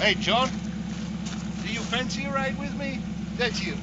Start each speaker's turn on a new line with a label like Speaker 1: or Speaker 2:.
Speaker 1: Hey, John. Do you fancy a ride with me? That's you.